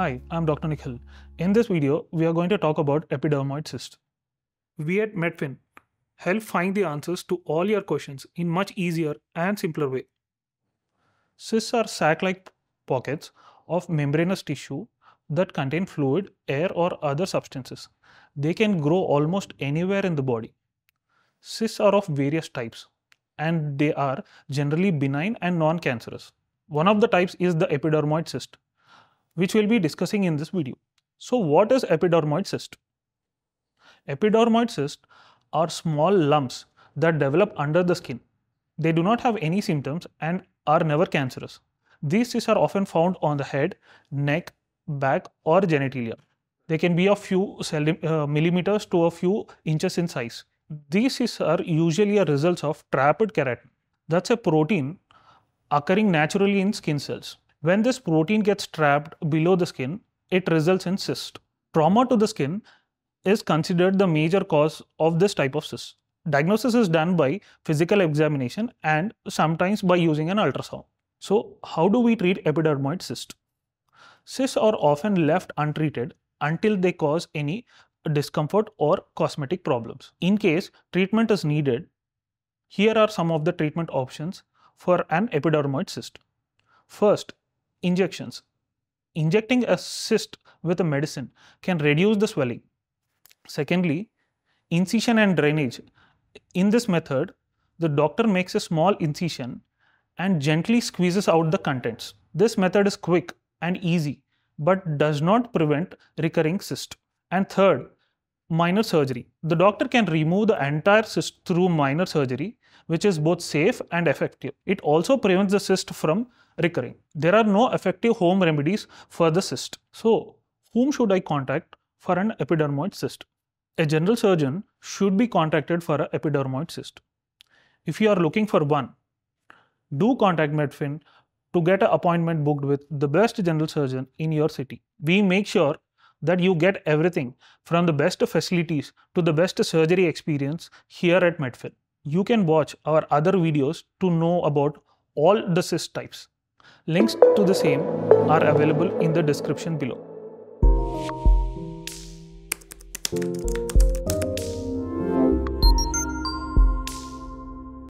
Hi, I'm Dr. Nikhil. In this video, we are going to talk about epidermoid cyst. We at Medfin help find the answers to all your questions in much easier and simpler way. Cysts are sac-like pockets of membranous tissue that contain fluid, air or other substances. They can grow almost anywhere in the body. Cysts are of various types and they are generally benign and non-cancerous. One of the types is the epidermoid cyst, which we'll be discussing in this video. So what is epidermoid cyst? Epidermoid cysts are small lumps that develop under the skin. They do not have any symptoms and are never cancerous. These cysts are often found on the head, neck, back or genitalia. They can be a few uh, millimeters to a few inches in size. These cysts are usually a result of trapped keratin. That's a protein occurring naturally in skin cells. When this protein gets trapped below the skin, it results in cyst. Trauma to the skin is considered the major cause of this type of cyst. Diagnosis is done by physical examination and sometimes by using an ultrasound. So, how do we treat epidermoid cyst? Cysts are often left untreated until they cause any discomfort or cosmetic problems. In case treatment is needed, here are some of the treatment options for an epidermoid cyst. First, injections. Injecting a cyst with a medicine can reduce the swelling. Secondly, incision and drainage. In this method, the doctor makes a small incision and gently squeezes out the contents. This method is quick and easy but does not prevent recurring cyst. And third, minor surgery. The doctor can remove the entire cyst through minor surgery, which is both safe and effective. It also prevents the cyst from recurring. There are no effective home remedies for the cyst. So, whom should I contact for an epidermoid cyst? A general surgeon should be contacted for an epidermoid cyst. If you are looking for one, do contact Medfin to get an appointment booked with the best general surgeon in your city. We make sure that you get everything from the best facilities to the best surgery experience here at Medfin. You can watch our other videos to know about all the cyst types. Links to the same are available in the description below.